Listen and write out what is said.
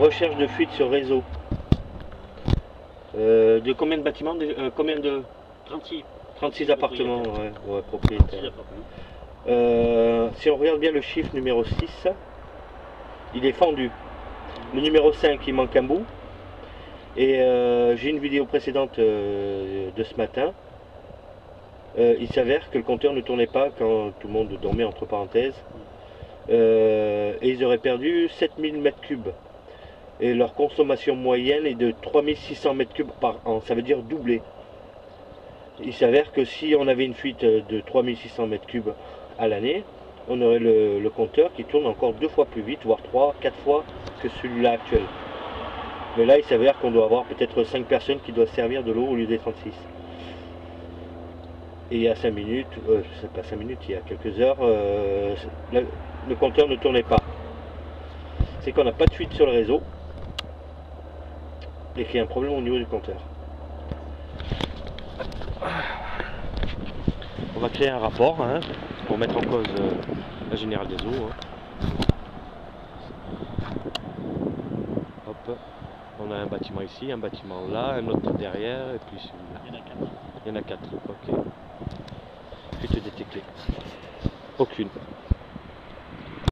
Recherche de fuite sur réseau. Euh, de combien de bâtiments de- euh, Combien de 36. 36 appartements ouais, ouais, propriétaires. 36 appartements. Euh, si on regarde bien le chiffre numéro 6, il est fendu. Le numéro 5, il manque un bout. Et j'ai une vidéo précédente de ce matin. Il s'avère que le compteur ne tournait pas quand tout le monde dormait entre parenthèses. Et ils auraient perdu 7000 mètres cubes. Et leur consommation moyenne est de 3600 mètres cubes par an. Ça veut dire doubler. Il s'avère que si on avait une fuite de 3600 mètres cubes à l'année, on aurait le, compteur qui tourne encore deux fois plus vite, voire trois, quatre fois que celui-là actuel. Mais là, il s'avère qu'on doit avoir peut-être 5 personnes qui doivent servir de l'eau au lieu des 36. Et il y a 5 minutes, euh, sais pas 5 minutes, il y a quelques heures, euh, le compteur ne tournait pas. C'est qu'on n'a pas de fuite sur le réseau et qu'il y a un problème au niveau du compteur. On va créer un rapport hein, pour mettre en cause euh, la générale des eaux. hein. Hop. On a un bâtiment ici, un bâtiment là, un autre derrière, et puis celui-là. Il y en a 4. Il y en a quatre. Ok. Fuite détectée. Aucune.